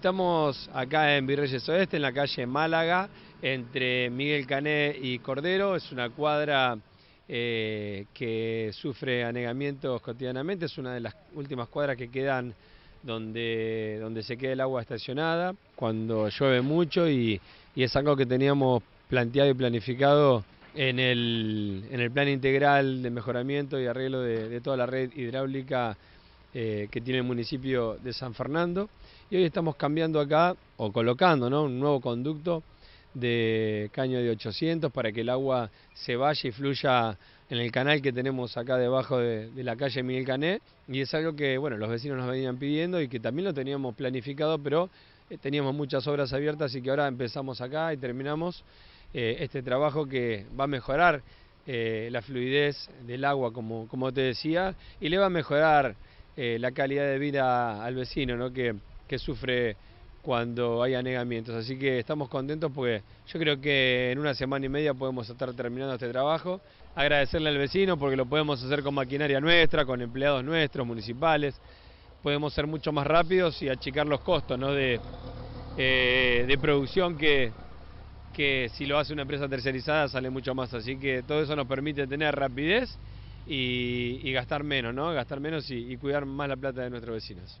Estamos acá en Virreyes Oeste, en la calle Málaga, entre Miguel Cané y Cordero. Es una cuadra eh, que sufre anegamientos cotidianamente, es una de las últimas cuadras que quedan donde, donde se queda el agua estacionada cuando llueve mucho y, es algo que teníamos planteado y planificado en el, en el plan integral de mejoramiento y arreglo de toda la red hidráulica eh, que tiene el municipio de San Fernando. Y hoy estamos cambiando acá, o colocando, un nuevo conducto de caño de 800 para que el agua se vaya y fluya en el canal que tenemos acá debajo de, la calle Miguel Cané y es algo que bueno los vecinos nos venían pidiendo y que también lo teníamos planificado pero eh, teníamos muchas obras abiertas y que ahora empezamos acá y terminamos eh, este trabajo que va a mejorar la fluidez del agua como, como te decía y le va a mejorar eh, la calidad de vida al vecino ¿no? que, sufre cuando hay anegamientos. Así que estamos contentos porque yo creo que en una semana y media podemos estar terminando este trabajo. Agradecerle al vecino porque lo podemos hacer con maquinaria nuestra, con empleados nuestros, municipales. Podemos ser mucho más rápidos y achicar los costos ¿no? de, eh, producción que si lo hace una empresa tercerizada sale mucho más. Así que todo eso nos permite tener rapidez y, gastar menos, ¿no? Gastar menos y, y cuidar más la plata de nuestros vecinos.